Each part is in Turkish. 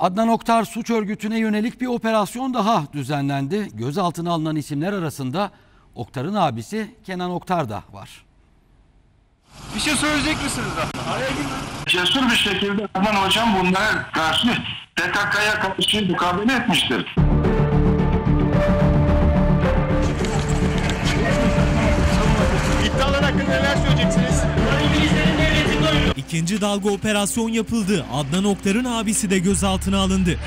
Adnan Oktar suç örgütüne yönelik bir operasyon daha düzenlendi. Gözaltına alınan isimler arasında Oktar'ın abisi Kenan Oktar da var. Bir şey söyleyecek misiniz daha? Araya girme. cesur bir şekilde Adnan Hocam bunlara karşı PKK'ya karşı mukabele etmiştir. İkinci dalga operasyon yapıldı. Adnan Oktar'ın abisi de gözaltına alındı.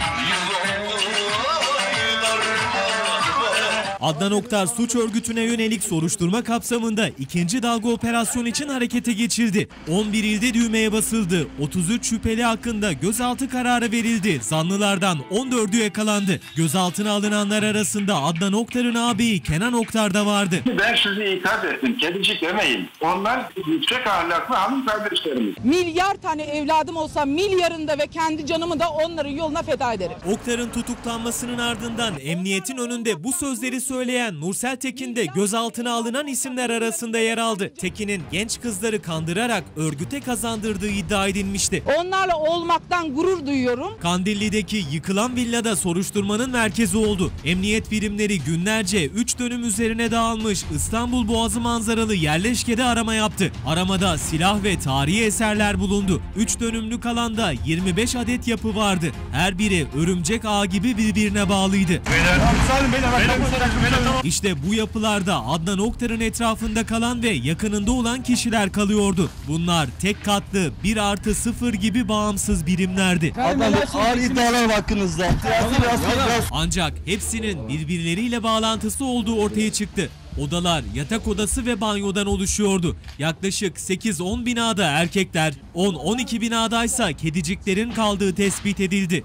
Adnan Oktar suç örgütüne yönelik soruşturma kapsamında ikinci dalga operasyon için harekete geçildi. 11 ilde düğmeye basıldı. 33 şüpheli hakkında gözaltı kararı verildi. Zanlılardan 14'ü yakalandı. Gözaltına alınanlar arasında Adnan Oktar'ın ağabeyi Kenan Oktar da vardı. Ben sizi ikaz ettim. Kedicik demeyin. Onlar yüksek ahlaklı hanım kardeşlerimiz. Milyar tane evladım olsa milyarında ve kendi canımı da onların yoluna feda ederim. Oktar'ın tutuklanmasının ardından emniyetin önünde bu sözleri söyleyen Nursel Tekin de gözaltına alınan isimler arasında yer aldı. Tekin'in genç kızları kandırarak örgüte kazandırdığı iddia edilmişti. Onlarla olmaktan gurur duyuyorum. Kandilli'deki yıkılan villada soruşturmanın merkezi oldu. Emniyet birimleri günlerce 3 dönüm üzerine dağılmış İstanbul Boğazı manzaralı yerleşkede arama yaptı. Aramada silah ve tarihi eserler bulundu. 3 dönümlük alanda 25 adet yapı vardı. Her biri örümcek ağ gibi birbirine bağlıydı. Salim beyler bak. Beyler, beyler, tamam. İşte bu yapılarda Adnan Oktar'ın etrafında kalan ve yakınında olan kişiler kalıyordu. Bunlar tek katlı 1 artı 0 gibi bağımsız birimlerdi. Adnan ağır iddialar hakkınızda. Ancak hepsinin birbirleriyle bağlantısı olduğu ortaya çıktı. Odalar yatak odası ve banyodan oluşuyordu. Yaklaşık 8-10 binada erkekler, 10-12 binadaysa kediciklerin kaldığı tespit edildi.